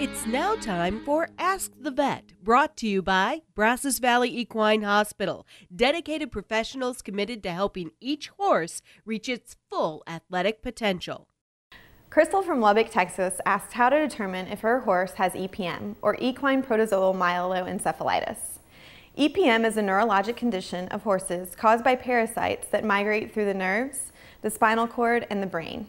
It's now time for Ask the Vet, brought to you by Brazos Valley Equine Hospital, dedicated professionals committed to helping each horse reach its full athletic potential. Crystal from Lubbock, Texas asked how to determine if her horse has EPM, or equine protozoal myeloencephalitis. EPM is a neurologic condition of horses caused by parasites that migrate through the nerves, the spinal cord, and the brain.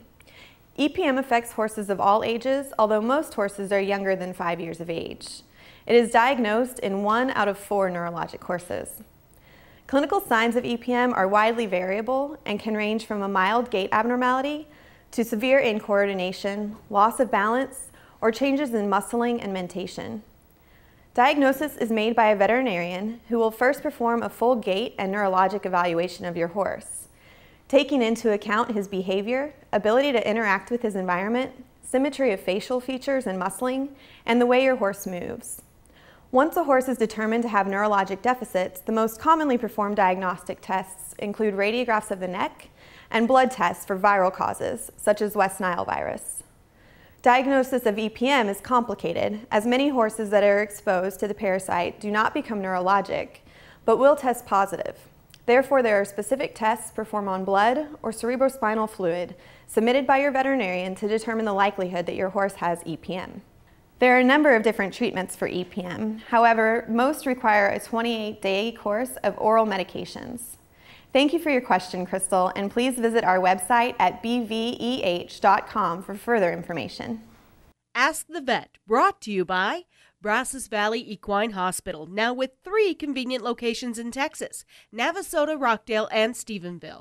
EPM affects horses of all ages, although most horses are younger than five years of age. It is diagnosed in one out of four neurologic horses. Clinical signs of EPM are widely variable and can range from a mild gait abnormality to severe incoordination, loss of balance, or changes in muscling and mentation. Diagnosis is made by a veterinarian who will first perform a full gait and neurologic evaluation of your horse taking into account his behavior, ability to interact with his environment, symmetry of facial features and muscling, and the way your horse moves. Once a horse is determined to have neurologic deficits, the most commonly performed diagnostic tests include radiographs of the neck and blood tests for viral causes, such as West Nile virus. Diagnosis of EPM is complicated, as many horses that are exposed to the parasite do not become neurologic, but will test positive. Therefore, there are specific tests performed on blood or cerebrospinal fluid submitted by your veterinarian to determine the likelihood that your horse has EPM. There are a number of different treatments for EPM. However, most require a 28-day course of oral medications. Thank you for your question, Crystal, and please visit our website at bveh.com for further information. Ask the Vet, brought to you by Brazos Valley Equine Hospital, now with three convenient locations in Texas Navasota, Rockdale, and Stephenville.